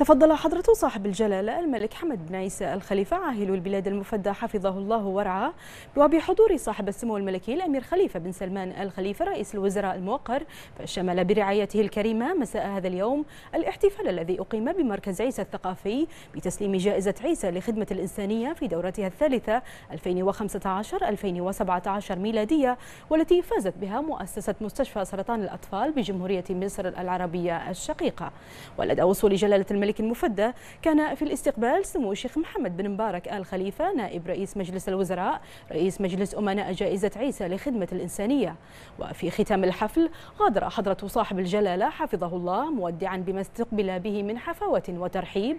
تفضل حضرة صاحب الجلالة الملك حمد بن عيسى الخليفة عاهل البلاد المفدى حفظه الله ورعاه وبحضور صاحب السمو الملكي الأمير خليفة بن سلمان الخليفة رئيس الوزراء الموقر. فشمل برعايته الكريمة مساء هذا اليوم الاحتفال الذي أقيم بمركز عيسى الثقافي بتسليم جائزة عيسى لخدمة الإنسانية في دورتها الثالثة 2015-2017 ميلادية والتي فازت بها مؤسسة مستشفى سرطان الأطفال بجمهورية مصر العربية الشقيقة. ولدى وصول جلالة الملك المفدى كان في الاستقبال سمو الشيخ محمد بن مبارك آل خليفة نائب رئيس مجلس الوزراء رئيس مجلس أمناء جائزة عيسى لخدمة الإنسانية. وفي ختام الحفل غادر حضرة صاحب الجلالة حفظه الله مودعا بما استقبل به من حفاوة وترحيب.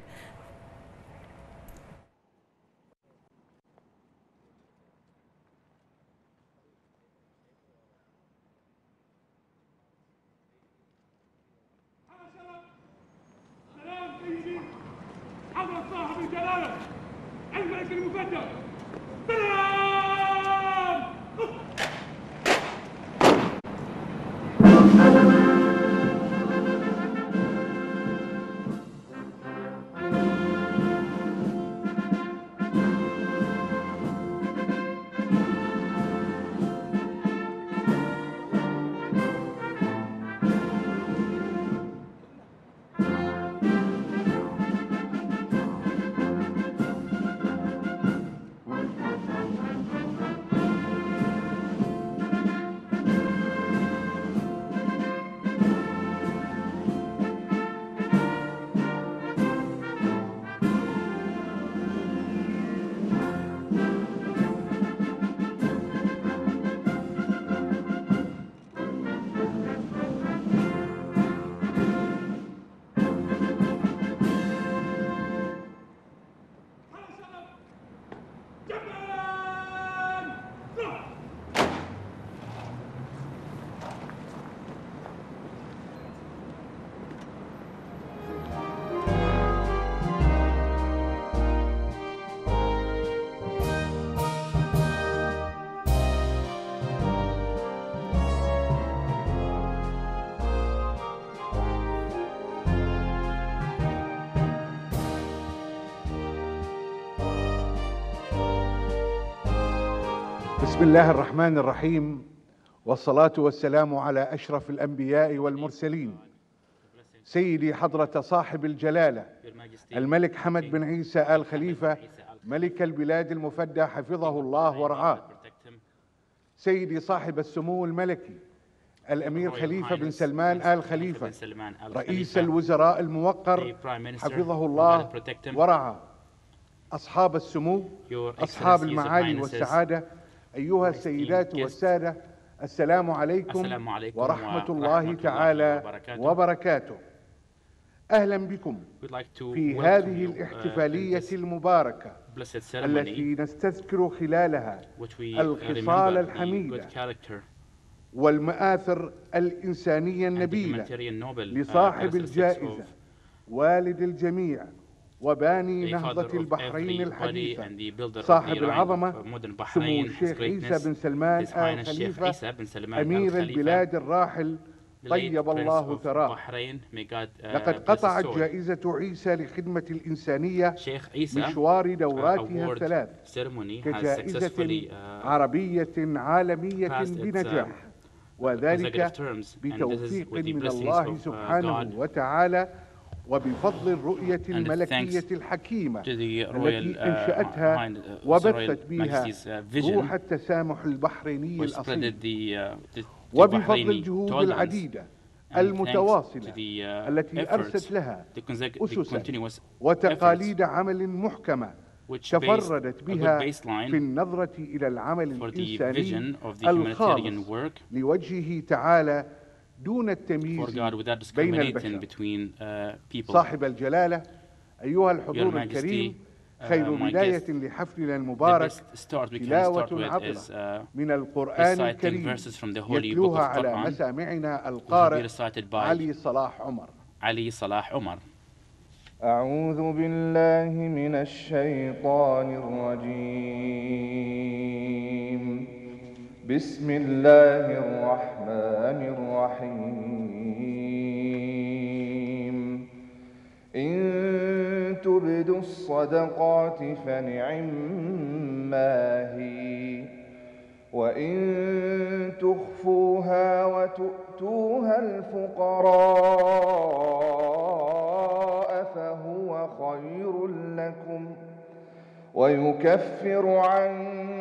بسم الله الرحمن الرحيم. والصلاة والسلام على أشرف الأنبياء والمرسلين. سيدي حضرة صاحب الجلالة الملك حمد بن عيسى آل خليفة ملك البلاد المفدى حفظه الله ورعاه. سيدي صاحب السمو الملكي الأمير خليفة بن سلمان آل خليفة رئيس الوزراء الموقر حفظه الله ورعاه. أصحاب السمو أصحاب المعالي والسعادة أيها السيدات والسادة السلام عليكم, السلام عليكم ورحمة الله تعالى وبركاته. وبركاته أهلا بكم في هذه uh, الاحتفالية المباركة التي نستذكر خلالها الخصال الحميدة والمآثر الإنسانية النبيلة uh, لصاحب الجائزة والد الجميع وباني نهضة البحرين الحديثة. صاحب العظمة سمو الشيخ عيسى بن سلمان آل خليفة أمير البلاد الراحل. طيب الله ثراه لقد قطعت جائزة عيسى لخدمة الإنسانية مشوار دوراتها الثلاث. كجائزة عربية عالمية بنجاح. وذلك بتوفيق من الله سبحانه وتعالى uh, وبفضل الرؤية الملكية الحكيمة التي إنشأتها وبثت بها روح التسامح البحريني الأصيل. وبفضل الجهود العديدة المتواصلة التي أرست لها أسسا وتقاليد عمل محكمة تفردت بها في النظرة إلى العمل الإنساني الخالص لوجهه تعالى دون التمييز بين البشر uh. صاحب الجلالة أيها الحضور الكريم uh, خير بداية لحفلنا The المبارك best start we can تلاوة start with عطرة is uh, من القرآن reciting الكريم verses from the holy book يتلوها of على Quran, مسامعنا القارئ recited by علي صلاح عمر Ali Salah Omar. أعوذ بالله من الشيطان الرجيم بسم الله الرحمن الرحيم. إن تبدوا الصدقات فنعما هي وإن تخفوها وتؤتوها الفقراء فهو خير لكم ويكفر عنكم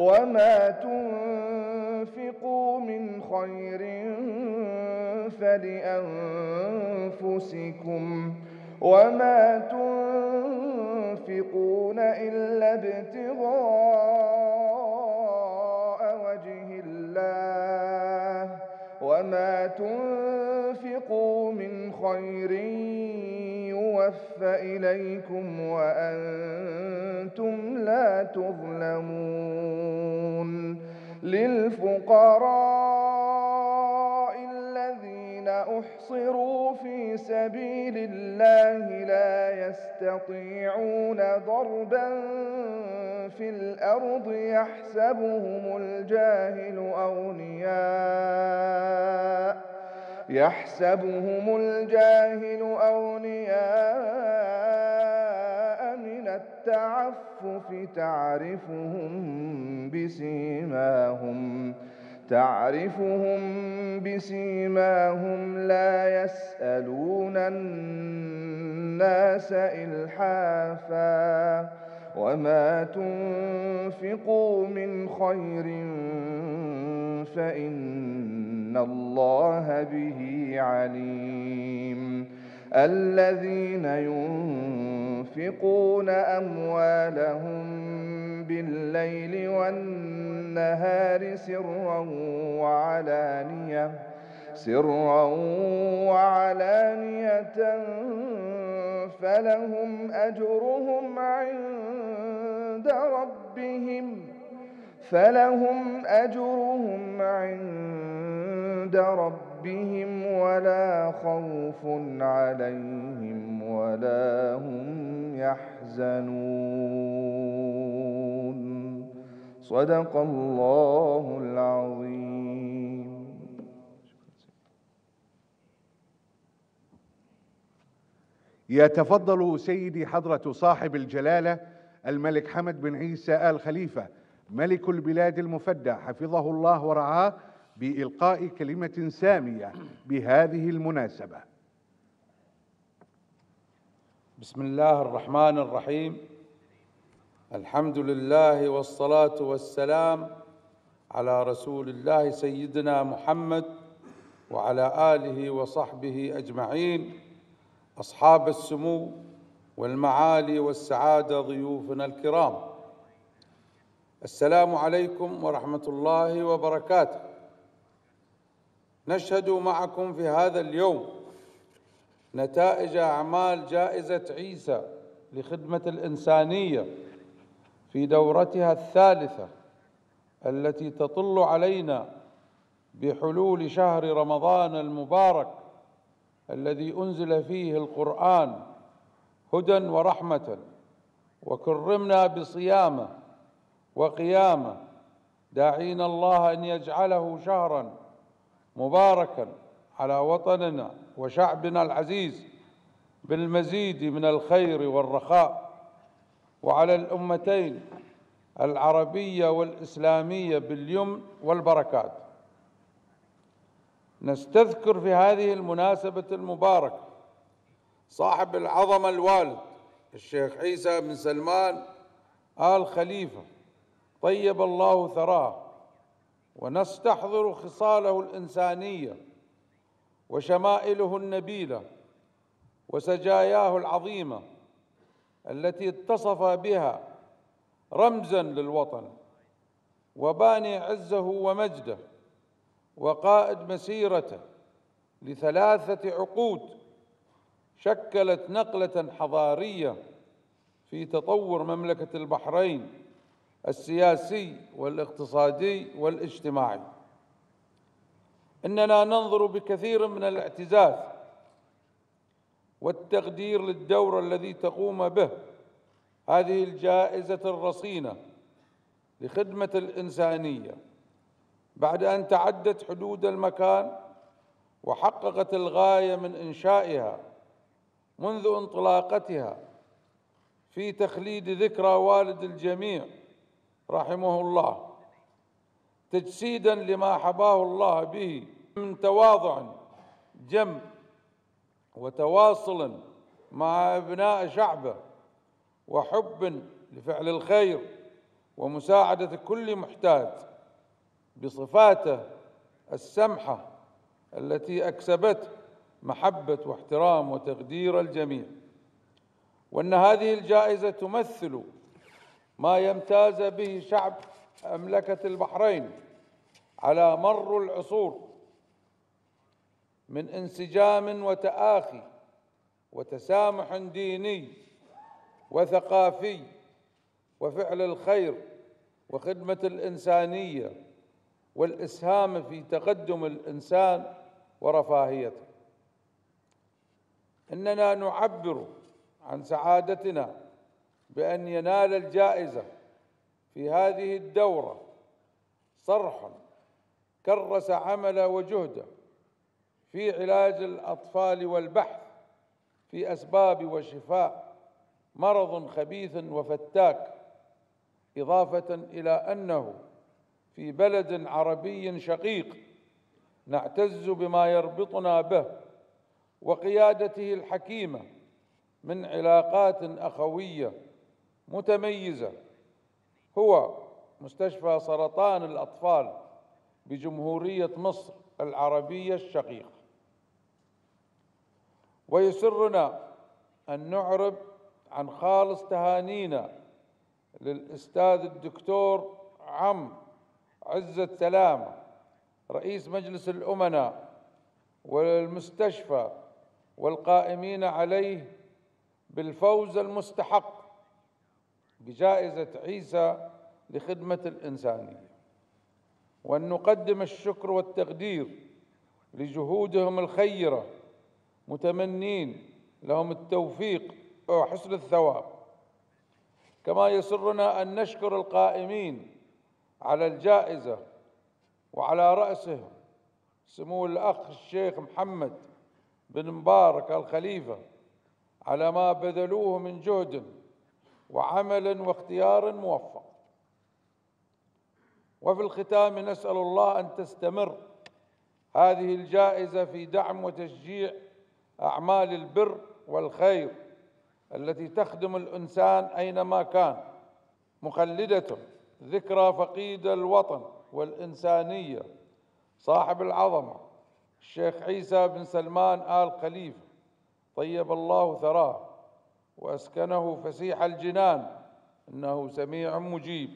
وما تنفقوا من خير فلأنفسكم وما تنفقون إلا ابتغاء وجه الله وما تنفقوا من خير يوفى إليكم وأنتم لا تظلمون. للفقراء الذين أحصروا في سبيل الله لا يستطيعون ضربا في الأرض يحسبهم الجاهل أغنياء يحسبهم الجاهل أغنياء من التعفف تعرفهم بسيماهم تعرفهم بسيماهم لا يسألون الناس إلحافا. وما تنفقوا من خير فإن الله به عليم الذين ينفقون أموالهم بالليل والنهار سرا وعلانية سرا وعلانية فلهم أجرهم عند ربهم فلهم أجرهم عند ربهم ولا خوف عليهم ولا هم يحزنون. صدق الله العظيم. يتفضل سيدي حضرة صاحب الجلالة الملك حمد بن عيسى آل خليفة ملك البلاد المفدى حفظه الله ورعاه بإلقاء كلمة سامية بهذه المناسبة. بسم الله الرحمن الرحيم. الحمد لله والصلاة والسلام على رسول الله سيدنا محمد وعلى آله وصحبه أجمعين. أصحاب السمو والمعالي والسعادة ضيوفنا الكرام. السلام عليكم ورحمة الله وبركاته. نشهد معكم في هذا اليوم نتائج أعمال جائزة عيسى لخدمة الإنسانية في دورتها الثالثة التي تطل علينا بحلول شهر رمضان المبارك الذي أنزل فيه القرآن هدى ورحمة وكرمنا بصيامه وقيامه. داعين الله أن يجعله شهرا مباركا على وطننا وشعبنا العزيز بالمزيد من الخير والرخاء. وعلى الأمتين العربية والإسلامية باليمن والبركات. نستذكر في هذه المناسبة المباركة صاحب العظمة الوالد الشيخ عيسى بن سلمان آل خليفة. طيب الله ثراه ونستحضر خصاله الإنسانية وشمائله النبيلة وسجاياه العظيمة التي اتصف بها رمزا للوطن وباني عزه ومجده. وقائد مسيرته لثلاثة عقود شكلت نقلة حضارية في تطور مملكة البحرين السياسي والاقتصادي والاجتماعي. إننا ننظر بكثير من الاعتزاز والتقدير للدور الذي تقوم به هذه الجائزة الرصينة لخدمة الإنسانية. بعد أن تعدت حدود المكان وحققت الغاية من إنشائها منذ انطلاقتها في تخليد ذكرى والد الجميع رحمه الله تجسيدا لما حباه الله به من تواضع جم وتواصل مع أبناء شعبه وحب لفعل الخير ومساعدة كل محتاج. بصفاته السمحة التي اكسبته محبة واحترام وتقدير الجميع. وأن هذه الجائزة تمثل ما يمتاز به شعب مملكة البحرين على مر العصور من انسجام وتآخي وتسامح ديني وثقافي وفعل الخير وخدمة الإنسانية والإسهام في تقدم الإنسان ورفاهيته. إننا نعبر عن سعادتنا بأن ينال الجائزة في هذه الدورة صرح كرس عمل وجهده في علاج الأطفال والبحث في أسباب وشفاء مرض خبيث وفتاك إضافة إلى أنه في بلد عربي شقيق نعتز بما يربطنا به وقيادته الحكيمة من علاقات أخوية متميزة. هو مستشفى سرطان الأطفال بجمهورية مصر العربية الشقيقة. ويسرنا أن نعرب عن خالص تهانينا للأستاذ الدكتور عم عزة سلامة رئيس مجلس الأمناء والمستشفى والقائمين عليه بالفوز المستحق بجائزة عيسى لخدمة الإنسانية. وأن نقدم الشكر والتقدير لجهودهم الخيرة متمنين لهم التوفيق وحسن الثواب. كما يسرنا أن نشكر القائمين على الجائزة وعلى رأسه سمو الأخ الشيخ محمد بن مبارك الخليفة على ما بذلوه من جهد وعمل واختيار موفق. وفي الختام نسأل الله أن تستمر هذه الجائزة في دعم وتشجيع أعمال البر والخير التي تخدم الإنسان أينما كان مخلدة. ذكرى فقيد الوطن والإنسانية. صاحب العظمة الشيخ عيسى بن سلمان آل خليفة. طيب الله ثراه وأسكنه فسيح الجنان. إنه سميع مجيب.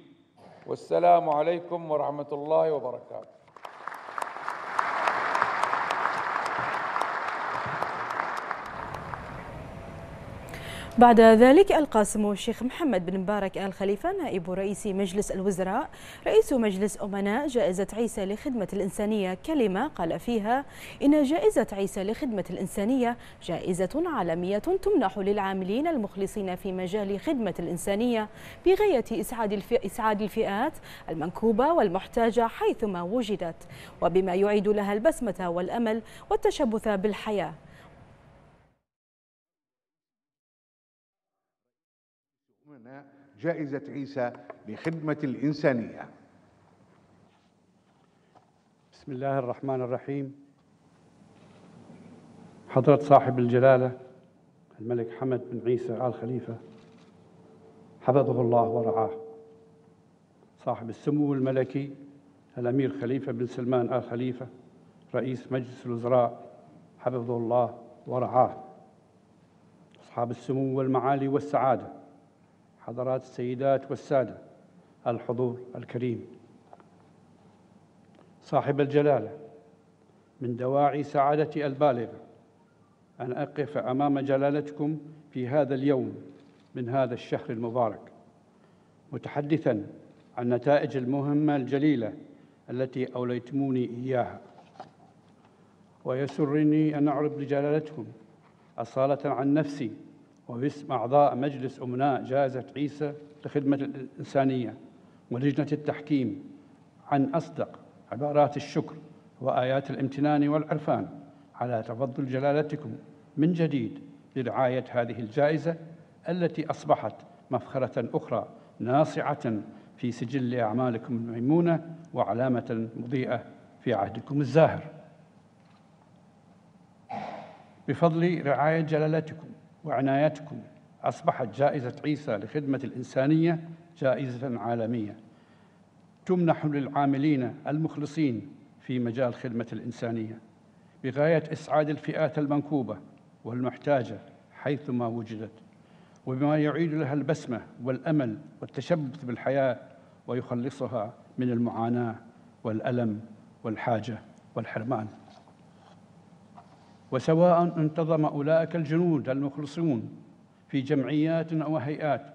والسلام عليكم ورحمة الله وبركاته. بعد ذلك ألقى سمو الشيخ محمد بن مبارك آل خليفة نائب رئيس مجلس الوزراء رئيس مجلس أمناء جائزة عيسى لخدمة الإنسانية. كلمة قال فيها إن جائزة عيسى لخدمة الإنسانية جائزة عالمية تمنح للعاملين المخلصين في مجال خدمة الإنسانية بغاية إسعاد, إسعاد الفئات المنكوبة والمحتاجة حيثما وجدت وبما يعيد لها البسمة والأمل والتشبث بالحياة. جائزة عيسى لخدمة الإنسانية. بسم الله الرحمن الرحيم. حضرة صاحب الجلالة الملك حمد بن عيسى آل خليفة حفظه الله ورعاه. صاحب السمو الملكي الأمير خليفة بن سلمان آل خليفة رئيس مجلس الوزراء حفظه الله ورعاه. أصحاب السمو والمعالي والسعادة حضرات السيدات والسادة الحضور الكريم. صاحب الجلالة من دواعي سعادتي البالغة أن أقف أمام جلالتكم في هذا اليوم من هذا الشهر المبارك متحدثا عن نتائج المهمة الجليلة التي أوليتموني إياها. ويسرني أن أعرض لجلالتكم أصالة عن نفسي وباسم أعضاء مجلس أمناء جائزة عيسى لخدمة الإنسانية ولجنة التحكيم عن أصدق عبارات الشكر وآيات الامتنان والعرفان على تفضل جلالتكم من جديد لرعاية هذه الجائزة التي أصبحت مفخرة أخرى ناصعة في سجل أعمالكم الميمونة وعلامة مضيئة في عهدكم الزاهر. بفضل رعاية جلالتكم وعنايتكم. أصبحت جائزة عيسى لخدمة الإنسانية جائزة عالمية. تمنح للعاملين المخلصين في مجال خدمة الإنسانية. بغاية إسعاد الفئات المنكوبة والمحتاجة حيثما وجدت. وبما يعيد لها البسمة والأمل والتشبث بالحياة ويخلصها من المعاناة والألم والحاجة والحرمان. وسواء انتظم أولئك الجنود المخلصون في جمعيات أو هيئات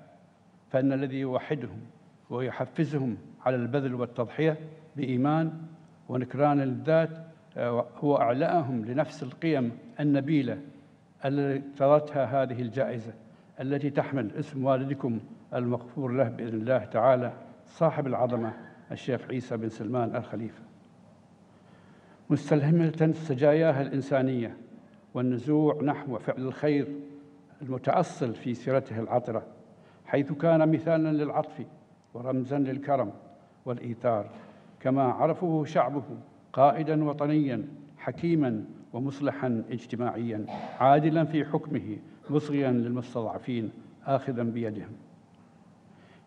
فإن الذي يوحدهم ويحفزهم على البذل والتضحية بإيمان ونكران الذات آه، هو أعلاءهم لنفس القيم النبيلة التي اقتضتها هذه الجائزة التي تحمل اسم والدكم المغفور له بإذن الله تعالى صاحب العظمة الشيخ عيسى بن سلمان الخليفة. مستلهمة سجاياها الإنسانية والنزوع نحو فعل الخير المتأصل في سيرته العطرة حيث كان مثالا للعطف ورمزا للكرم والإيثار كما عرفه شعبه قائدا وطنيا حكيما ومصلحا اجتماعيا عادلا في حكمه مصغيا للمستضعفين آخذا بيدهم.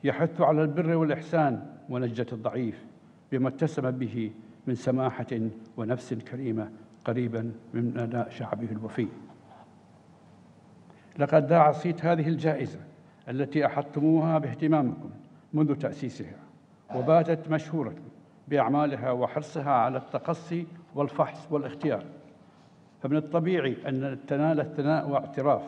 يحث على البر والإحسان ونجة الضعيف بما اتسم به من سماحة ونفس كريمة قريبا من أداء شعبه الوفي. لقد ذاع صيت هذه الجائزة التي أحطتموها باهتمامكم منذ تأسيسها وباتت مشهورة بأعمالها وحرصها على التقصي والفحص والاختيار. فمن الطبيعي أن تنال الثناء واعتراف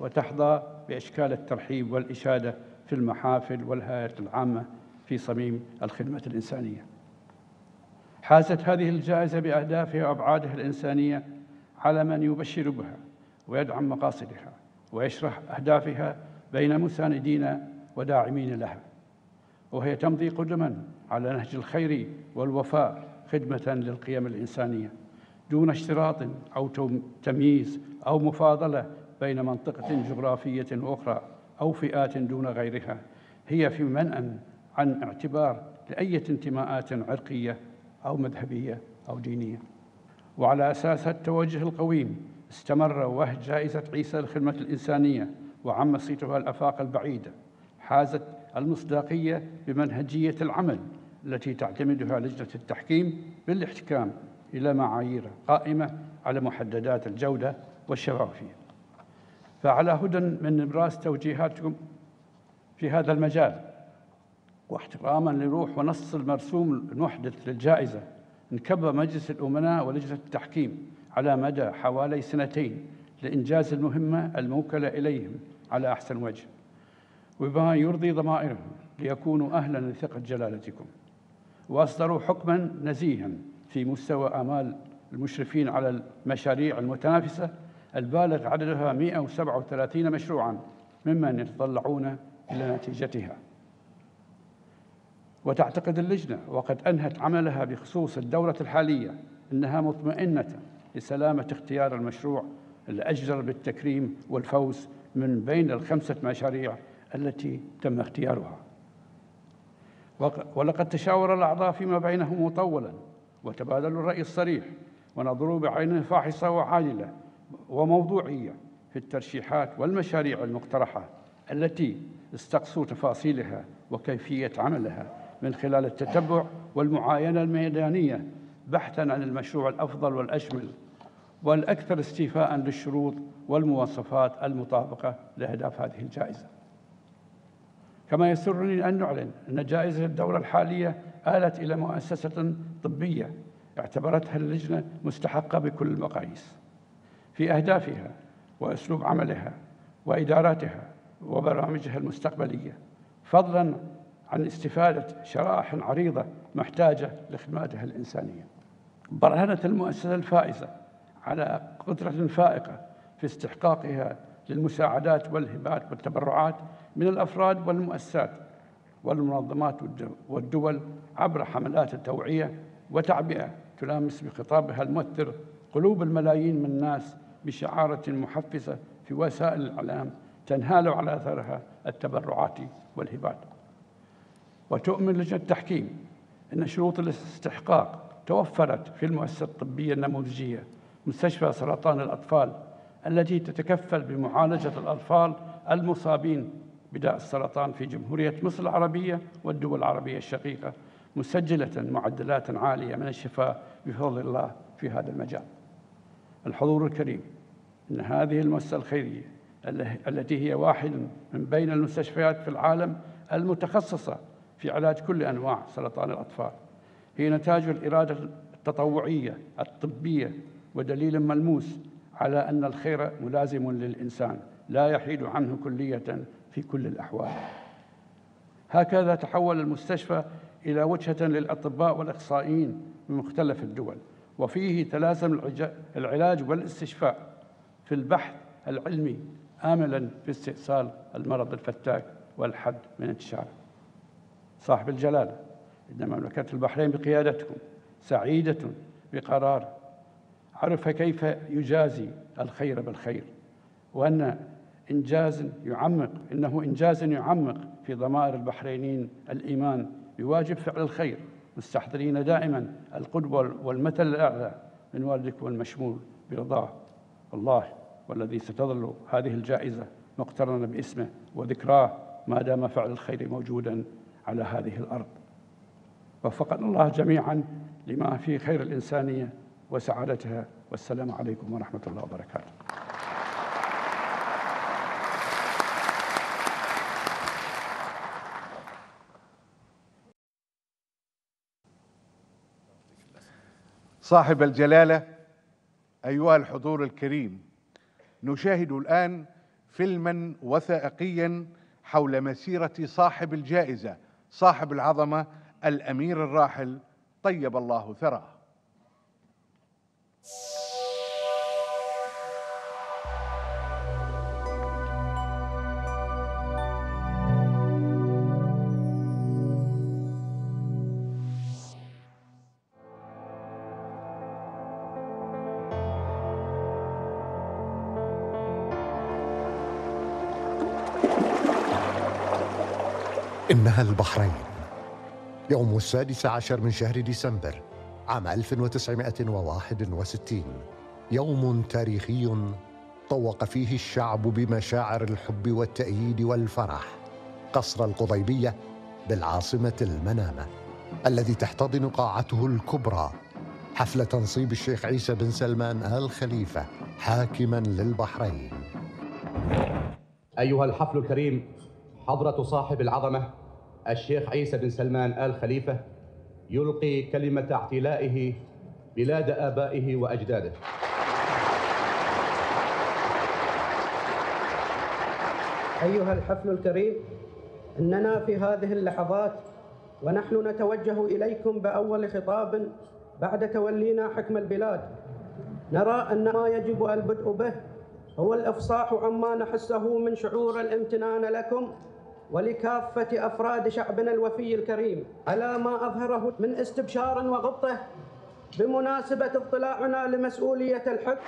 وتحظى بأشكال الترحيب والإشادة في المحافل والهيئات العامة في صميم الخدمة الإنسانية. حازت هذه الجائزة بأهدافها وأبعادها الإنسانية على من يبشر بها ويدعم مقاصدها ويشرح أهدافها بين مساندين وداعمين لها. وهي تمضي قدما على نهج الخير والوفاء خدمة للقيم الإنسانية دون اشتراط أو تمييز أو مفاضلة بين منطقة جغرافية أخرى أو فئات دون غيرها. هي في منأ عن اعتبار لأية انتماءات عرقية أو مذهبية أو دينية. وعلى أساس التوجه القويم استمر وهج جائزة عيسى للخدمة الإنسانية وعم صيتها الآفاق البعيدة حازت المصداقية بمنهجية العمل التي تعتمدها لجنة التحكيم بالاحتكام إلى معايير قائمة على محددات الجودة والشفافية. فعلى هدى من إبراز توجيهاتكم في هذا المجال واحتراما لروح ونص المرسوم المحدث للجائزة. انكب مجلس الأمناء ولجنة التحكيم على مدى حوالي سنتين لإنجاز المهمة الموكلة إليهم على أحسن وجه. وبما يرضي ضمائرهم ليكونوا أهلا لثقة جلالتكم. وأصدروا حكما نزيها في مستوى آمال المشرفين على المشاريع المتنافسة البالغ عددها 137 مشروعا ممن يتطلعون إلى نتيجتها. وتعتقد اللجنة وقد أنهت عملها بخصوص الدورة الحالية أنها مطمئنة لسلامة اختيار المشروع الأجدر بالتكريم والفوز من بين الخمسة مشاريع التي تم اختيارها. ولقد تشاور الأعضاء فيما بينهم مطولا وتبادلوا الرأي الصريح ونظروا بعين فاحصة وعاجلة وموضوعية في الترشيحات والمشاريع المقترحة التي استقصوا تفاصيلها وكيفية عملها. من خلال التتبع والمعاينة الميدانية بحثا عن المشروع الأفضل والأشمل والأكثر استيفاء للشروط والمواصفات المطابقة لأهداف هذه الجائزة. كما يسرني أن نعلن أن جائزة الدورة الحالية آلت إلى مؤسسة طبية اعتبرتها اللجنة مستحقة بكل المقاييس. في أهدافها وأسلوب عملها وإداراتها وبرامجها المستقبلية فضلا عن استفادة شرائح عريضة محتاجة لخدماتها الإنسانية. برهنت المؤسسة الفائزة على قدرة فائقة في استحقاقها للمساعدات والهبات والتبرعات من الأفراد والمؤسسات والمنظمات والدول عبر حملات التوعية وتعبئة تلامس بخطابها المؤثر قلوب الملايين من الناس بشعارة محفزة في وسائل الإعلام تنهال على أثرها التبرعات والهبات. وتؤمن لجنة التحكيم أن شروط الاستحقاق توفرت في المؤسسة الطبية النموذجية مستشفى سرطان الأطفال التي تتكفل بمعالجة الأطفال المصابين بداء السرطان في جمهورية مصر العربية والدول العربية الشقيقة مسجلة معدلات عالية من الشفاء بفضل الله في هذا المجال. الحضور الكريم أن هذه المؤسسة الخيرية التي هي واحد من بين المستشفيات في العالم المتخصصة في علاج كل أنواع سرطان الأطفال. هي نتاج الإرادة التطوعية الطبية ودليل ملموس على أن الخير ملازم للإنسان لا يحيد عنه كلية في كل الأحوال. هكذا تحول المستشفى إلى وجهة للأطباء والإخصائيين من مختلف الدول وفيه تلازم العلاج والاستشفاء في البحث العلمي آملا في استئصال المرض الفتاك والحد من انتشاره. صاحب الجلالة. إن مملكة البحرين بقيادتكم سعيدة بقرار. عرف كيف يجازي الخير بالخير وأن إنجاز يعمق إنه إنجاز يعمق في ضمائر البحرينيين الإيمان بواجب فعل الخير. مستحضرين دائما القدوة والمثل الأعلى من والدك والمشمول برضاه. الله والذي ستظل هذه الجائزة مقترنة باسمه وذكراه ما دام فعل الخير موجودا على هذه الأرض. وفقنا الله جميعا لما في خير الإنسانية وسعادتها. والسلام عليكم ورحمة الله وبركاته. صاحب الجلالة أيها الحضور الكريم نشاهد الآن فيلما وثائقيا حول مسيرة صاحب الجائزة صاحب العظمة الأمير الراحل طيب الله ثراه. البحرين. يوم السادس عشر من شهر ديسمبر عام 1961 يوم تاريخي طوق فيه الشعب بمشاعر الحب والتأييد والفرح. قصر القضيبية بالعاصمة المنامة الذي تحتضن قاعته الكبرى. حفل تنصيب الشيخ عيسى بن سلمان آل خليفة حاكما للبحرين. أيها الحفل الكريم حضرة صاحب العظمة الشيخ عيسى بن سلمان آل خليفة يلقي كلمة اعتلائه بلاد آبائه وأجداده. أيها الحفل الكريم إننا في هذه اللحظات ونحن نتوجه إليكم بأول خطاب بعد تولينا حكم البلاد. نرى أن ما يجب البدء به هو الإفصاح عما نحسه من شعور الامتنان لكم ولكافة أفراد شعبنا الوفي الكريم على ما أظهره من استبشار وغبطة؟ بمناسبة اطلاعنا لمسؤولية الحكم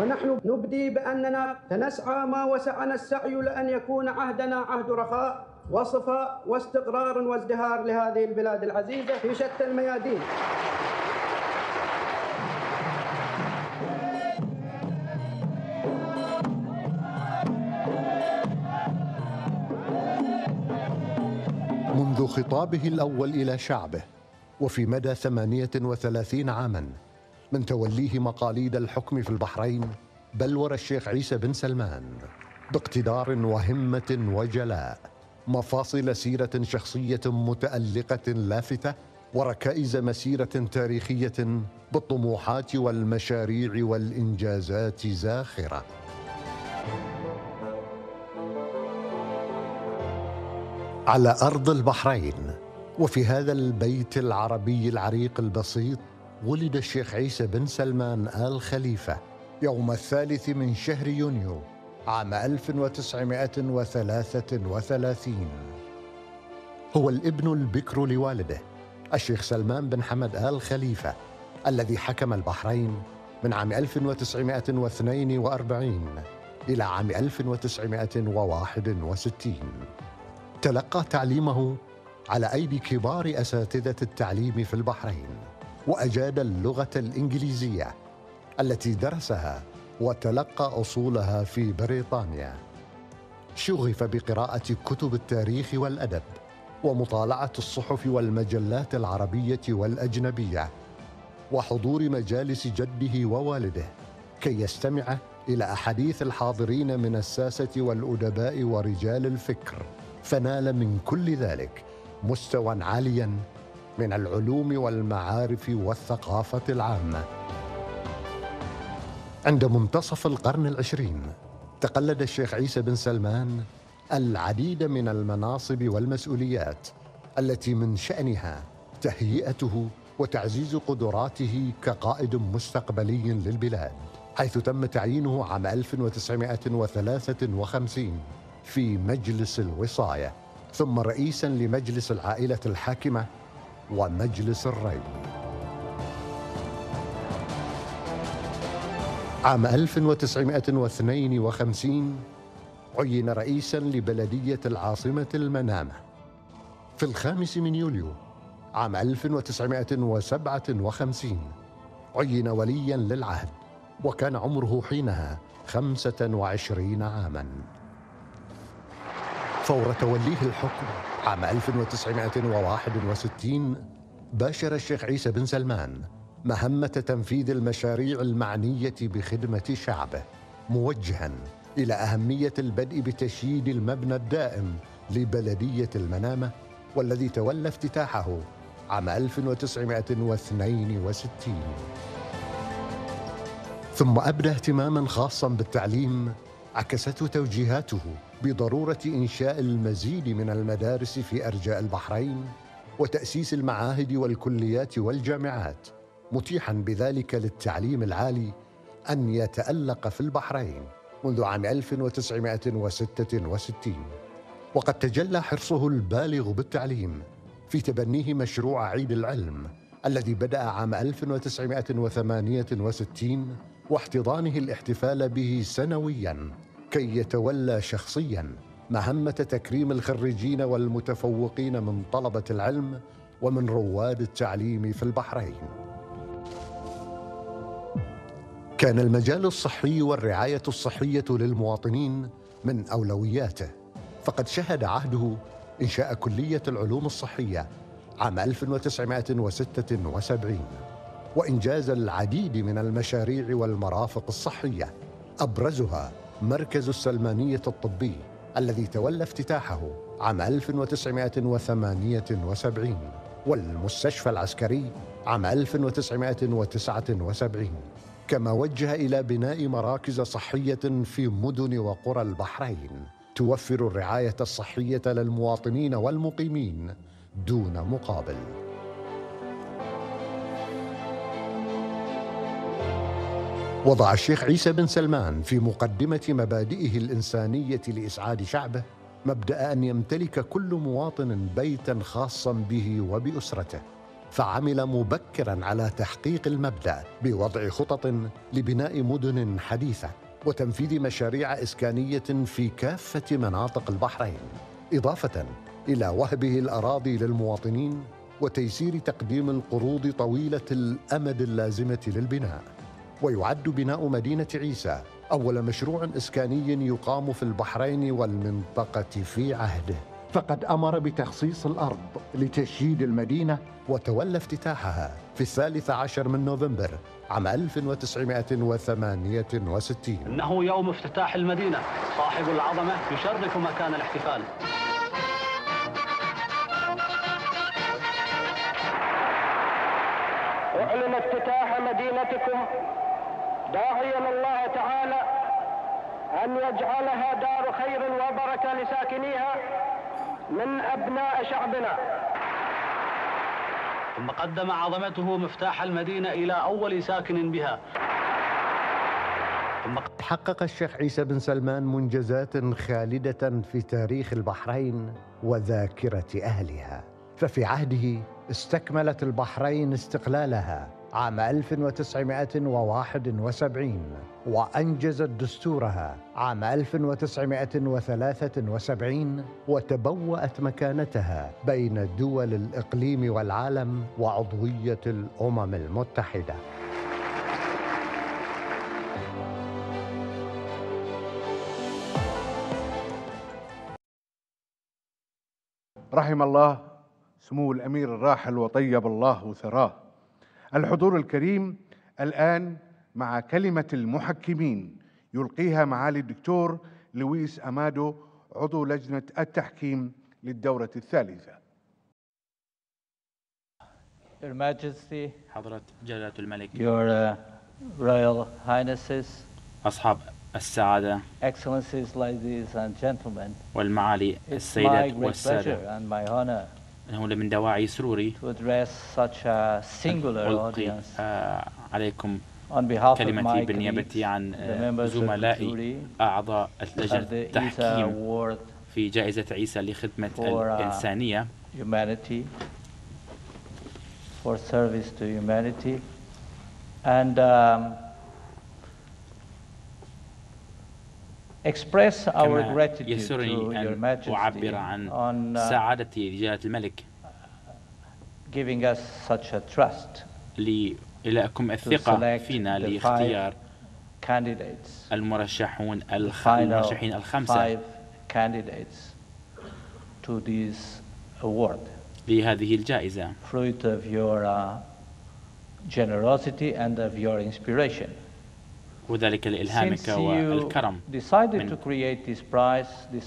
ونحن نبدي بأننا سنسعى ما وسعنا السعي لأن يكون عهدنا عهد رخاء وصفاء واستقرار وازدهار لهذه البلاد العزيزة في شتى الميادين. خطابه الأول إلى شعبه وفي مدى ثمانية وثلاثين عاما من توليه مقاليد الحكم في البحرين بلور الشيخ عيسى بن سلمان باقتدار وهمة وجلاء مفاصل سيرة شخصية متألقة لافتة وركائز مسيرة تاريخية بالطموحات والمشاريع والإنجازات زاخرة. على أرض البحرين. وفي هذا البيت العربي العريق البسيط ولد الشيخ عيسى بن سلمان آل خليفة يوم الثالث من شهر يونيو عام 1933 هو الابن البكر لوالده الشيخ سلمان بن حمد آل خليفة الذي حكم البحرين من عام 1942 إلى عام 1961 تلقى تعليمه على أيدي كبار أساتذة التعليم في البحرين وأجاد اللغة الإنجليزية التي درسها وتلقى أصولها في بريطانيا. شغف بقراءة كتب التاريخ والأدب ومطالعة الصحف والمجلات العربية والأجنبية وحضور مجالس جده ووالده كي يستمع إلى أحاديث الحاضرين من الساسة والأدباء ورجال الفكر. فنال من كل ذلك مستوى عاليا من العلوم والمعارف والثقافة العامة. عند منتصف القرن العشرين تقلد الشيخ عيسى بن سلمان العديد من المناصب والمسؤوليات التي من شأنها تهيئته وتعزيز قدراته كقائد مستقبلي للبلاد حيث تم تعيينه عام 1953 في مجلس الوصاية ثم رئيسا لمجلس العائلة الحاكمة ومجلس الري عام 1952 عين رئيسا لبلدية العاصمة المنامة. في الخامس من يوليو عام 1957 عين وليا للعهد وكان عمره حينها خمسة وعشرين عاما. فور توليه الحكم عام 1961 باشر الشيخ عيسى بن سلمان مهمة تنفيذ المشاريع المعنية بخدمة شعبه موجها إلى أهمية البدء بتشييد المبنى الدائم لبلدية المنامة والذي تولى افتتاحه عام 1962 ثم أبدى اهتماما خاصا بالتعليم عكسته توجيهاته بضرورة إنشاء المزيد من المدارس في أرجاء البحرين وتأسيس المعاهد والكليات والجامعات متيحا بذلك للتعليم العالي أن يتألق في البحرين منذ عام 1966 وقد تجلى حرصه البالغ بالتعليم في تبنيه مشروع عيد العلم الذي بدأ عام 1968 واحتضانه الاحتفال به سنويا. كي يتولى شخصيا مهمة تكريم الخريجين والمتفوقين من طلبة العلم ومن رواد التعليم في البحرين. كان المجال الصحي والرعاية الصحية للمواطنين من أولوياته، فقد شهد عهده إنشاء كلية العلوم الصحية عام 1976 وإنجاز العديد من المشاريع والمرافق الصحية أبرزها مركز السلمانية الطبي الذي تولى افتتاحه عام 1978 والمستشفى العسكري عام 1979 كما وجه إلى بناء مراكز صحية في مدن وقرى البحرين توفر الرعاية الصحية للمواطنين والمقيمين دون مقابل. وضع الشيخ عيسى بن سلمان في مقدمة مبادئه الإنسانية لإسعاد شعبه مبدأ أن يمتلك كل مواطن بيتا خاصا به وبأسرته فعمل مبكرا على تحقيق المبدأ بوضع خطط لبناء مدن حديثة وتنفيذ مشاريع إسكانية في كافة مناطق البحرين إضافة إلى وهبه الأراضي للمواطنين وتيسير تقديم القروض طويلة الأمد اللازمة للبناء. ويعد بناء مدينة عيسى أول مشروع إسكاني يقام في البحرين والمنطقة في عهده. فقد أمر بتخصيص الأرض لتشييد المدينة. وتولى افتتاحها في الثالث عشر من نوفمبر عام 1968 إنه يوم افتتاح المدينة. صاحب العظمة يشرف مكان الاحتفال. أعلن افتتاح مدينتكم داعيا الله تعالى أن يجعلها دار خير وبركة لساكنيها من أبناء شعبنا. ثم قدم عظمته مفتاح المدينة إلى أول ساكن بها. ثم حقق الشيخ عيسى بن سلمان منجزات خالدة في تاريخ البحرين وذاكرة أهلها. ففي عهده استكملت البحرين استقلالها. عام 1971 وأنجزت دستورها عام 1973 وتبوأت مكانتها بين دول الإقليم والعالم وعضوية الأمم المتحدة رحم الله سمو الأمير الراحل وطيب الله ثراه. الحضور الكريم الآن مع كلمة المحكمين. يلقيها معالي الدكتور لويس أمادو عضو لجنة التحكيم للدورة الثالثة. Your Majesty, حضرة جلالة الملك. Your uh, Royal Highnesses, أصحاب السعادة. Excellencies, ladies and gentlemen, والمعالي it's my السيدات great pleasure والسادة. إنه من دواعي سروري. To آه، عليكم كلمتي بالنيابة عن آه، زملائي أعضاء التجربه التحكيم في جائزة عيسى لخدمة الإنسانية. for service to humanity. And um, express our كما gratitude to يسرني Your أن Majesty أعبر عن on uh, سعادتي لجلالة الملك giving us such a trust لي لكم to الثقة select فينا the لاختيار five candidates, المرشحون الخ... final المرشحين الخمسة five candidates to this award, لهذه الجائزة fruit of your uh, generosity and of your inspiration. وذلك لإلهامك والكرم من-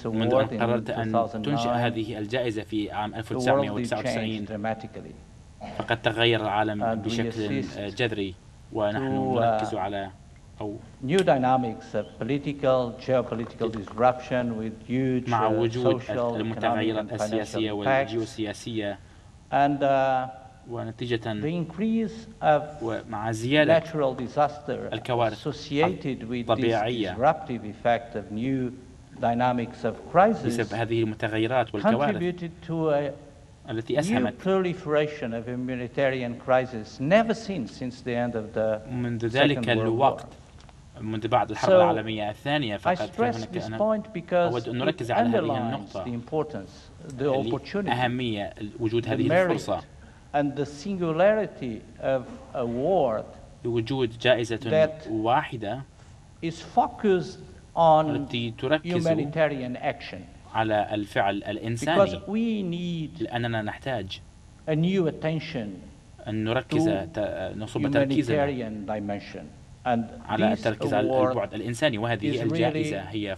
منذ أن قررت أن تنشئ 2009, هذه الجائزة في عام the world did change 1999 dramatically. فقد تغير العالم بشكل جذري ونحن uh, نركز على أو New dynamics of political, geopolitical disruption with huge مع uh, وجود المتغيرات السياسية والجيوسياسية and uh, ونتيجة ومع زيادة الكوارث الطبيعية بسبب هذه المتغيرات والكوارث التي أسهمت. منذ ذلك الوقت منذ بعد الحرب العالمية الثانية فقط أود أن نركز على هذه النقطة أهمية وجود هذه الفرصة. and the singularity of award بوجود جائزة that واحدة is focused on التي تركز humanitarian action. على الفعل Because الإنساني we need لأننا نحتاج a new attention أن نركز to ت- نصب تركيزنا humanitarian dimension. And على this التركيز على award البعد الإنساني وهذه is الجائزة really هي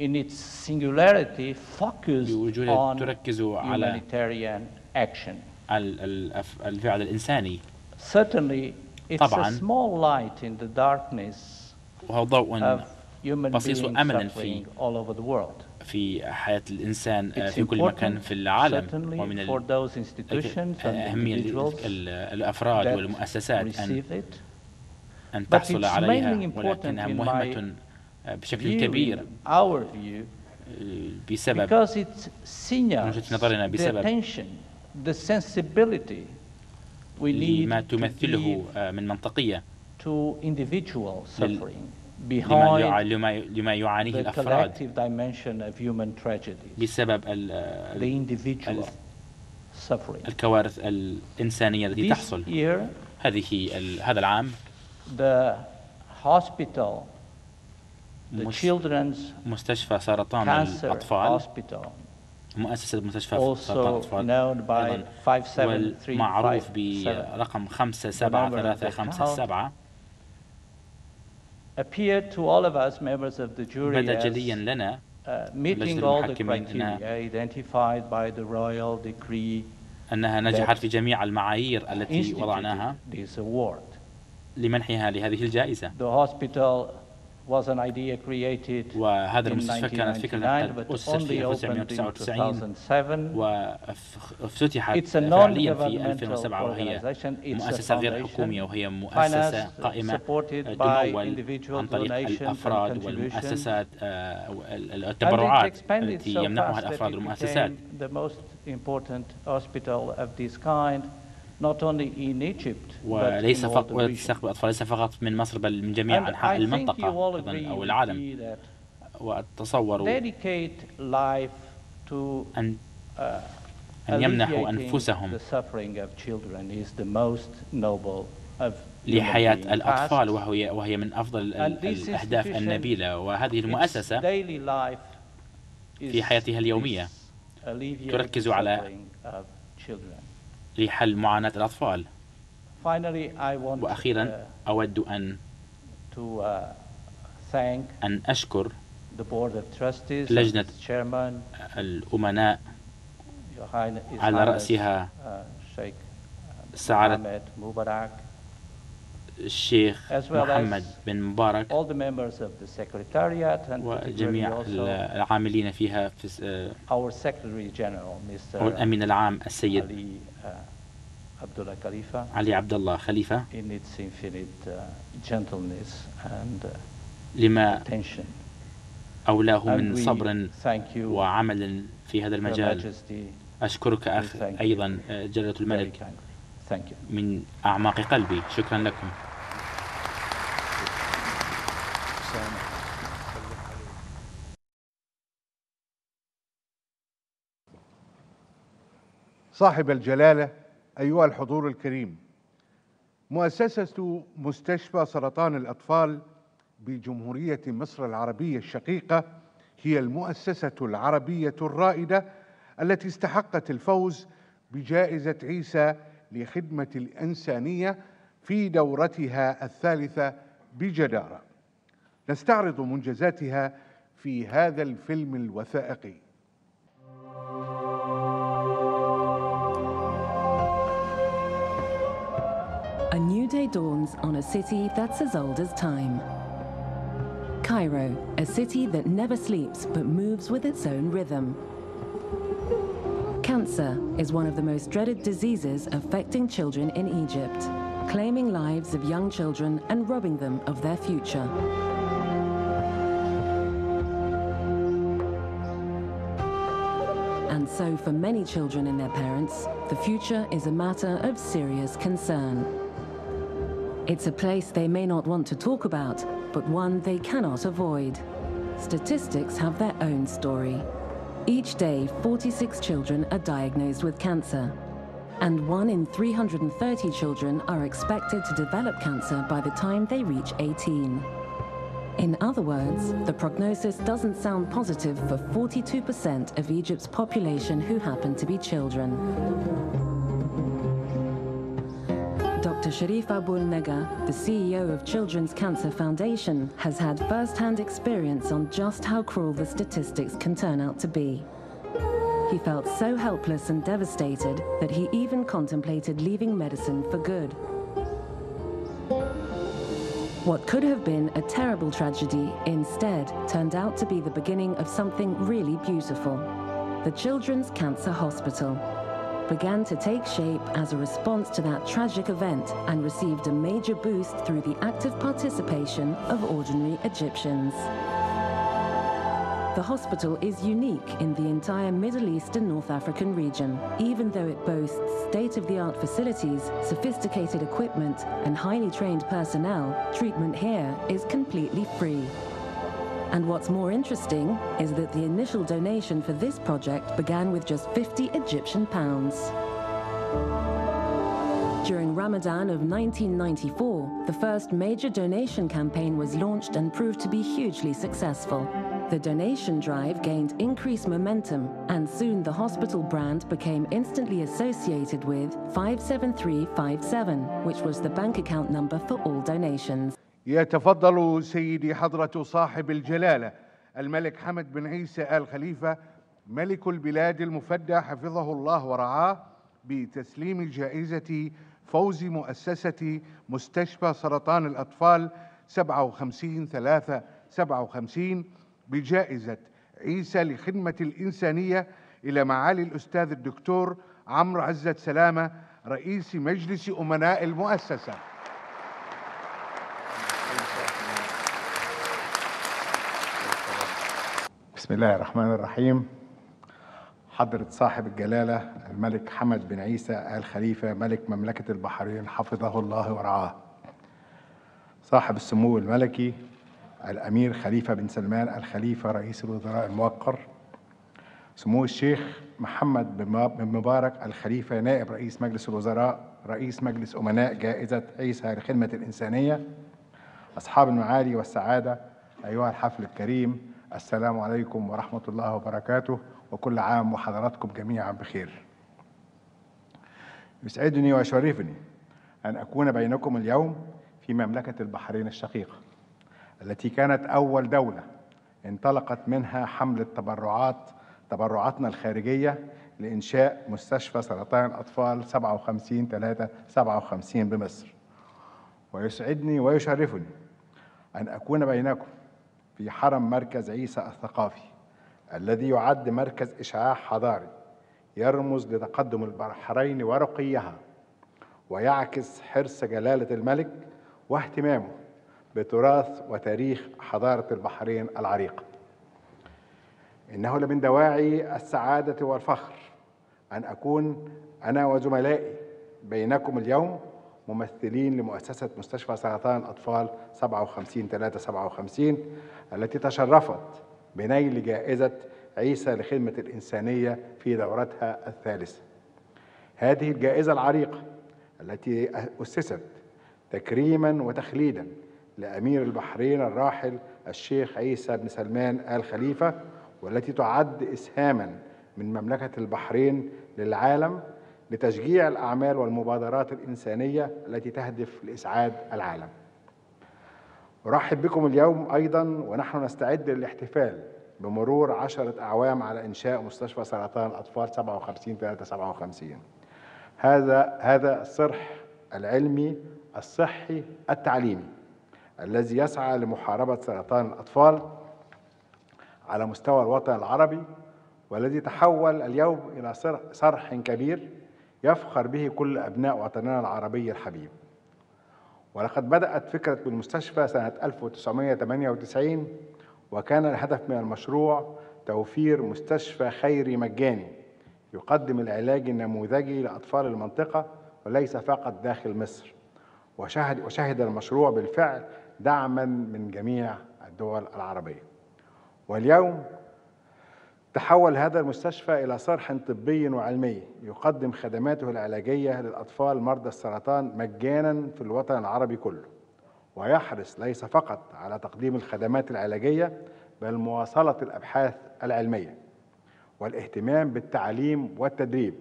in its singularity focused بوجودها on تركز على humanitarian action. الفعل الإنساني Certainly, it's طبعاً. a small light in the darkness وهو ضوء بصيص أمل في all over the world. في حياة الإنسان في كل مكان في العالم ومن أهمية الأفراد والمؤسسات أن. أن تحصل عليها ولكنها مهمة بشكل كبير بسبب وجهة نظرنا بسبب attention, the sensibility we لما تمثله آه، من منطقية to individual لل- suffering لما behind لما لما يعانيه الأفراد بسبب ال- the individual ال- suffering. الكوارث الإنسانية التي This تحصل year, هذه هذا العام the hospital, the مس- children's مستشفى سرطان الأطفال مؤسسة مستشفى by أيضا. 5735 والمعروف برقم خمسة سبعة ثلاثة خمسة سبعة. appeared to all of us members of the jury بدا as جليا لنا uh, meeting all the criteria identified by the royal decree أنها نجحت في جميع المعايير التي وضعناها. لمنحها لهذه الجائزة. The hospital وهذا المستشفى كانت فكرة 1999 قد but أسست في only opened in 1999 2007. وافتتحت It's a فعليا في non-governmental 2007 وهي مؤسسة غير حكومية وهي مؤسسة قائمة تمول عن طريق الأفراد. والمؤسسات آه، التبرعات التي يمنحها الأفراد والمؤسسات وليس فقط يستقبل اطفال ليس فقط من مصر بل من جميع أنحاء المنطقة أو العالم. وأتصور ان أن يمنحوا أنفسهم لحياة الأطفال وهي وهي من أفضل الأهداف النبيلة. وهذه المؤسسة في حياتها اليومية تركز على لحل معاناة الأطفال. وأخيرا أود أن أن أشكر لجنة الأمناء على رأسها سعادة الشيخ محمد بن مبارك وجميع العاملين فيها في والأمين العام السيد عبد الله خليفة علي عبد الله خليفة. In its infinite gentleness and لما أولاه من صبر وعمل في هذا المجال. أشكرك أخ أيضا آه، جلالة الملك. من أعماق قلبي. شكرا لكم. صاحب الجلالة أيها الحضور الكريم مؤسسة مستشفى سرطان الأطفال بجمهورية مصر العربية الشقيقة هي المؤسسة العربية الرائدة التي استحقت الفوز بجائزة عيسى لخدمة الإنسانية في دورتها الثالثة بجدارة. نستعرض منجزاتها في هذا الفيلم الوثائقي. A new day dawns on a city that's as old as time. Cairo, a city that never sleeps but moves with its own rhythm. Cancer is one of the most dreaded diseases affecting children in Egypt, claiming lives of young children and robbing them of their future. And so, for many children and their parents, the future is a matter of serious concern. It's a place they may not want to talk about, but one they cannot avoid. Statistics have their own story. Each day, 46 children are diagnosed with cancer, and one in 330 children are expected to develop cancer by the time they reach 18. In other words, the prognosis doesn't sound positive for 42% of Egypt's population who happen to be children. Dr. Sharif Abul Nega, the CEO of Children's Cancer Foundation, has had first hand experience on just how cruel the statistics can turn out to be. He felt so helpless and devastated that he even contemplated leaving medicine for good. What could have been a terrible tragedy instead turned out to be the beginning of something really beautiful. The Children's Cancer Hospital began to take shape as a response to that tragic event and received a major boost through the active participation of ordinary Egyptians. The hospital is unique in the entire Middle East and North African region, even though it boasts state of the art facilities, sophisticated equipment, and highly trained personnel. Treatment here is completely free. And what's more interesting is that the initial donation for this project began with just 50 Egyptian pounds. During Ramadan of 1994, the first major donation campaign was launched and proved to be hugely successful. The donation drive gained increased momentum, and soon the hospital brand became instantly associated with 57357, which was the bank account number for all donations. يتفضل سيدي حضرة صاحب الجلالة الملك حمد بن عيسى آل خليفة ملك البلاد المفدى حفظه الله ورعاه بتسليم جائزة فوز مؤسسة مستشفى سرطان الأطفال 57 3 57 بجائزة عيسى لخدمة الإنسانية إلى معالي الأستاذ الدكتور عمرو عزت سلامة رئيس مجلس أمناء المؤسسة. بسم الله الرحمن الرحيم. حضرة صاحب الجلالة الملك حمد بن عيسى آل خليفة ملك مملكة البحرين حفظه الله ورعاه. صاحب السمو الملكي الأمير خليفة بن سلمان الخليفة رئيس الوزراء الموقر. سمو الشيخ محمد بن مبارك الخليفة نائب رئيس مجلس الوزراء رئيس مجلس أمناء جائزة عيسى لخدمة الإنسانية. أصحاب المعالي والسعادة أيها الحفل الكريم السلام عليكم ورحمة الله وبركاته وكل عام وحضراتكم جميعا بخير. يسعدني ويشرفني أن أكون بينكم اليوم في مملكة البحرين الشقيقة التي كانت أول دولة انطلقت منها حملة تبرعات تبرعاتنا الخارجية لإنشاء مستشفى سرطان الأطفال 57 3 57 بمصر. ويسعدني ويشرفني أن أكون بينكم في حرم مركز عيسى الثقافي الذي يعد مركز إشعاع حضاري يرمز لتقدم البحرين ورقيها ويعكس حرص جلالة الملك واهتمامه بتراث وتاريخ حضارة البحرين العريقة. إنه لمن دواعي السعادة والفخر أن أكون أنا وزملائي بينكم اليوم ممثلين لمؤسسة مستشفى سرطان الأطفال 57 3 57 التي تشرفت بنيل جائزة عيسى لخدمة الإنسانية في دورتها الثالثة. هذه الجائزة العريقة التي أسست تكريما وتخليدا لأمير البحرين الراحل الشيخ عيسى بن سلمان آل خليفة والتي تعد إسهاما من مملكة البحرين للعالم لتشجيع الأعمال والمبادرات الإنسانية التي تهدف لإسعاد العالم. أرحب بكم اليوم أيضا ونحن نستعد للاحتفال بمرور عشرة أعوام على إنشاء مستشفى سرطان الأطفال 57 3 57 هذا هذا الصرح العلمي الصحي التعليمي الذي يسعى لمحاربة سرطان الأطفال على مستوى الوطن العربي والذي تحول اليوم إلى صرح كبير يفخر به كل أبناء وطننا العربي الحبيب. ولقد بدأت فكرة المستشفى سنة 1998 وكان الهدف من المشروع توفير مستشفى خيري مجاني يقدم العلاج النموذجي لأطفال المنطقة وليس فقط داخل مصر. وشهد, وشهد المشروع بالفعل دعما من جميع الدول العربية. واليوم تحول هذا المستشفى إلى صرح طبي وعلمي يقدم خدماته العلاجية للأطفال مرضى السرطان مجانا في الوطن العربي كله. ويحرص ليس فقط على تقديم الخدمات العلاجية بل مواصلة الأبحاث العلمية والاهتمام بالتعليم والتدريب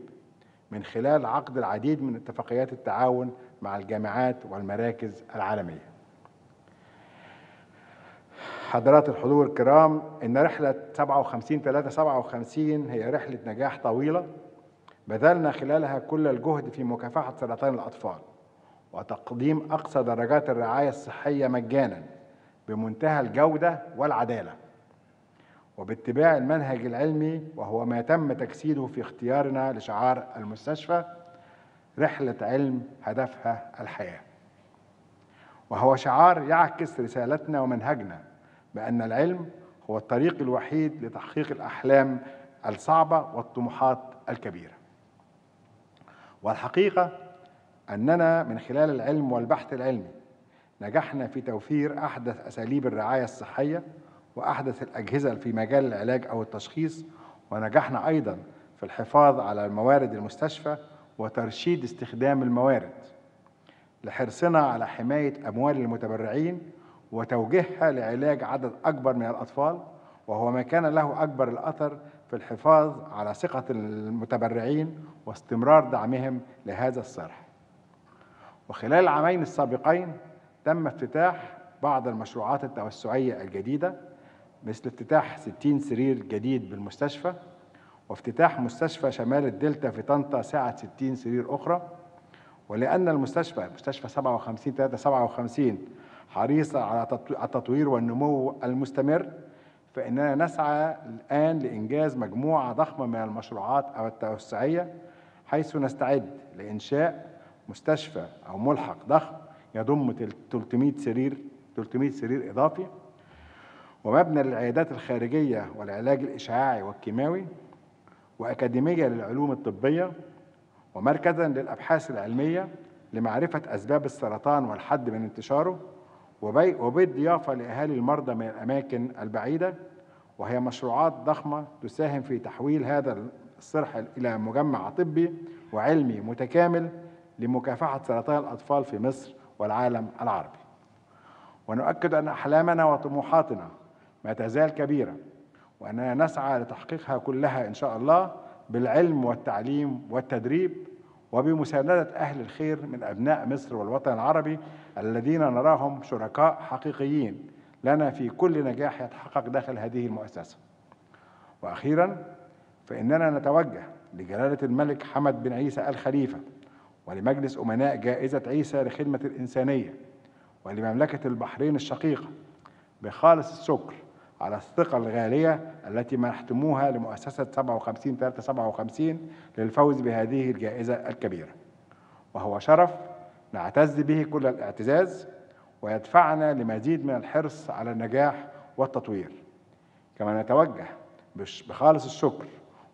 من خلال عقد العديد من اتفاقيات التعاون مع الجامعات والمراكز العالمية. حضرات الحضور الكرام إن رحلة 57 3 57 هي رحلة نجاح طويلة بذلنا خلالها كل الجهد في مكافحة سرطان الأطفال وتقديم أقصى درجات الرعاية الصحية مجانا بمنتهى الجودة والعدالة. وباتباع المنهج العلمي وهو ما تم تجسيده في اختيارنا لشعار المستشفى رحلة علم هدفها الحياة. وهو شعار يعكس رسالتنا ومنهجنا بأن العلم هو الطريق الوحيد لتحقيق الأحلام الصعبة والطموحات الكبيرة. والحقيقة أننا من خلال العلم والبحث العلمي نجحنا في توفير أحدث أساليب الرعاية الصحية وأحدث الأجهزة في مجال العلاج أو التشخيص ونجحنا أيضا في الحفاظ على موارد المستشفى وترشيد استخدام الموارد لحرصنا على حماية أموال المتبرعين وتوجيهها لعلاج عدد أكبر من الأطفال وهو ما كان له أكبر الأثر في الحفاظ على ثقة المتبرعين واستمرار دعمهم لهذا الصرح. وخلال العامين السابقين تم افتتاح بعض المشروعات التوسعية الجديدة مثل افتتاح 60 سرير جديد بالمستشفى وافتتاح مستشفى شمال الدلتا في طنطا سعة 60 سرير أخرى. ولأن المستشفى مستشفى 57 3 57 حريصة على تطو- التطوير والنمو المستمر فإننا نسعى الآن لإنجاز مجموعة ضخمة من المشروعات أو التوسعية حيث نستعد لإنشاء مستشفى أو ملحق ضخم يضم تل- 300 سرير 300 سرير إضافي. ومبنى للعيادات الخارجية والعلاج الإشعاعي والكيماوي وأكاديمية للعلوم الطبية ومركزا للأبحاث العلمية لمعرفة أسباب السرطان والحد من انتشاره. وبي- وبيت ضيافة لأهالي المرضى من الأماكن البعيدة وهي مشروعات ضخمة تساهم في تحويل هذا الصرح إلى مجمع طبي وعلمي متكامل لمكافحة سرطان الأطفال في مصر والعالم العربي. ونؤكد أن أحلامنا وطموحاتنا ما تزال كبيرة وأننا نسعى لتحقيقها كلها إن شاء الله بالعلم والتعليم والتدريب وبمساندة أهل الخير من أبناء مصر والوطن العربي الذين نراهم شركاء حقيقيين. لنا في كل نجاح يتحقق داخل هذه المؤسسة. وأخيرا فإننا نتوجه لجلالة الملك حمد بن عيسى الخليفة ولمجلس أمناء جائزة عيسى لخدمة الإنسانية ولمملكة البحرين الشقيقة بخالص الشكر على الثقة الغالية التي منحتموها لمؤسسة 57 357 للفوز بهذه الجائزة الكبيرة. وهو شرف نعتز به كل الاعتزاز ويدفعنا لمزيد من الحرص على النجاح والتطوير. كما نتوجه بخالص الشكر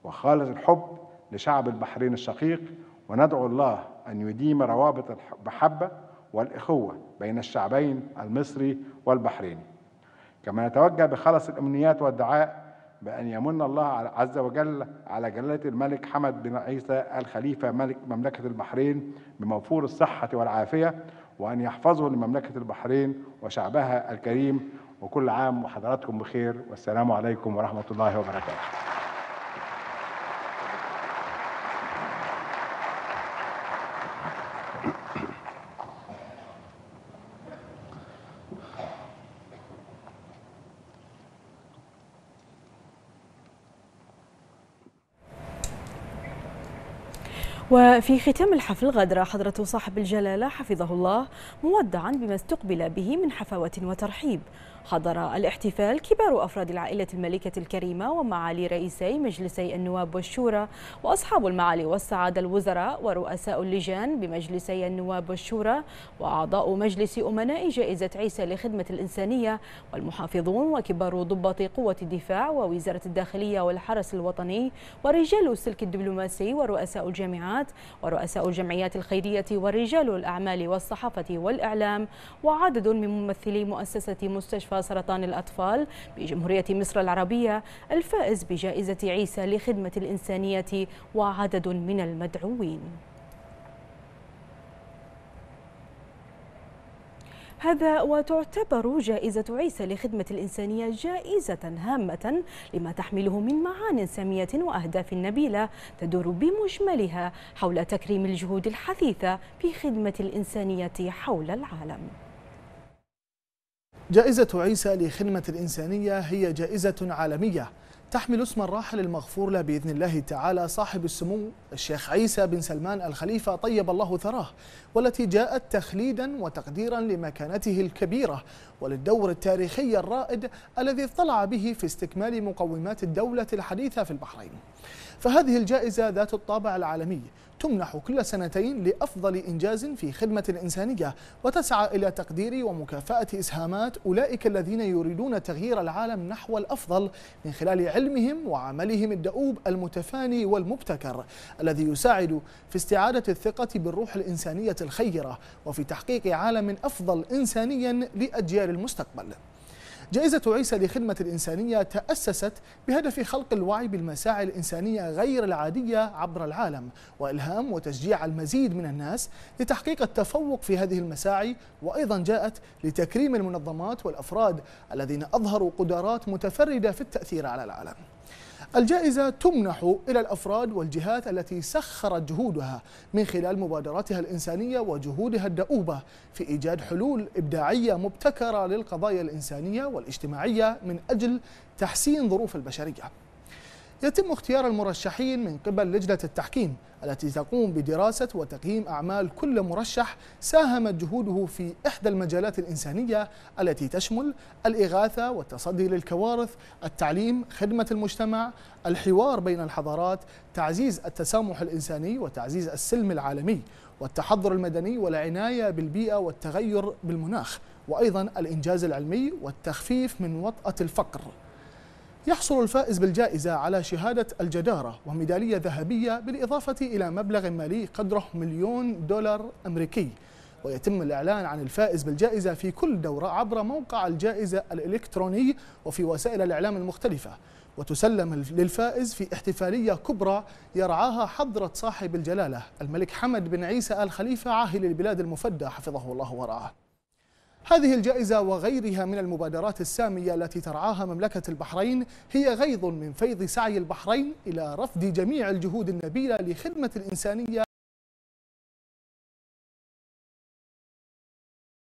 وخالص الحب لشعب البحرين الشقيق وندعو الله أن يديم روابط المحبة والإخوة بين الشعبين المصري والبحريني. كما نتوجه بخلص الأمنيات والدعاء بأن يمن الله عز وجل على جلالة الملك حمد بن عيسى الخليفة ملك مملكة البحرين بموفور الصحة والعافية وأن يحفظه لمملكة البحرين وشعبها الكريم. وكل عام وحضراتكم بخير. والسلام عليكم ورحمة الله وبركاته. وفي ختام الحفل غادر حضرة صاحب الجلالة حفظه الله مودعا بما استقبل به من حفاوة وترحيب. حضر الاحتفال كبار أفراد العائلة الملكة الكريمة ومعالي رئيسي مجلسي النواب والشورى وأصحاب المعالي والسعادة الوزراء ورؤساء اللجان بمجلسي النواب والشورى وأعضاء مجلس أمناء جائزة عيسى لخدمة الإنسانية والمحافظون وكبار ضباط قوة الدفاع ووزارة الداخلية والحرس الوطني ورجال السلك الدبلوماسي ورؤساء الجامعات ورؤساء الجمعيات الخيرية ورجال الأعمال والصحافة والإعلام وعدد من ممثلي مؤسسة سرطان الأطفال بجمهورية مصر العربية الفائز بجائزة عيسى لخدمة الإنسانية وعدد من المدعوين. هذا وتعتبر جائزة عيسى لخدمة الإنسانية جائزة هامة لما تحمله من معان سامية وأهداف نبيلة تدور بمجملها حول تكريم الجهود الحثيثة في خدمة الإنسانية حول العالم. جائزة عيسى لخدمة الإنسانية هي جائزة عالمية. تحمل اسم الراحل المغفور له بإذن الله تعالى صاحب السمو الشيخ عيسى بن سلمان الخليفة طيب الله ثراه والتي جاءت تخليدا وتقديرا لمكانته الكبيرة وللدور التاريخي الرائد الذي اطلع به في استكمال مقومات الدولة الحديثة في البحرين. فهذه الجائزة ذات الطابع العالمي تمنح كل سنتين لأفضل إنجاز في خدمة الإنسانية وتسعى إلى تقدير ومكافأة إسهامات أولئك الذين يريدون تغيير العالم نحو الأفضل من خلال علمهم وعملهم الدؤوب المتفاني والمبتكر الذي يساعد في استعادة الثقة بالروح الإنسانية الخيرة وفي تحقيق عالم أفضل إنسانيا لأجيال المستقبل. جائزة عيسى لخدمة الإنسانية تأسست بهدف خلق الوعي بالمساعي الإنسانية غير العادية عبر العالم وإلهام وتشجيع المزيد من الناس لتحقيق التفوق في هذه المساعي وأيضا جاءت لتكريم المنظمات والأفراد الذين أظهروا قدرات متفردة في التأثير على العالم. الجائزة تمنح إلى الأفراد والجهات التي سخرت جهودها من خلال مبادراتها الإنسانية وجهودها الدؤوبة في إيجاد حلول إبداعية مبتكرة للقضايا الإنسانية والاجتماعية من أجل تحسين ظروف البشرية. يتم اختيار المرشحين من قبل لجنة التحكيم التي تقوم بدراسة وتقييم أعمال كل مرشح ساهمت جهوده في إحدى المجالات الإنسانية التي تشمل الإغاثة والتصدي للكوارث التعليم خدمة المجتمع الحوار بين الحضارات تعزيز التسامح الإنساني وتعزيز السلم العالمي والتحضر المدني والعناية بالبيئة والتغير بالمناخ وأيضا الإنجاز العلمي والتخفيف من وطأة الفقر. يحصل الفائز بالجائزة على شهادة الجدارة وميدالية ذهبية بالإضافة إلى مبلغ مالي قدره مليون دولار أمريكي. ويتم الإعلان عن الفائز بالجائزة في كل دورة عبر موقع الجائزة الإلكتروني وفي وسائل الإعلام المختلفة. وتسلم للفائز في احتفالية كبرى يرعاها حضرة صاحب الجلالة الملك حمد بن عيسى آل خليفة عاهل البلاد المفدى. حفظه الله ورعاه. هذه الجائزة وغيرها من المبادرات السامية التي ترعاها مملكة البحرين هي غيض من فيض سعي البحرين إلى رفض جميع الجهود النبيلة لخدمة الإنسانية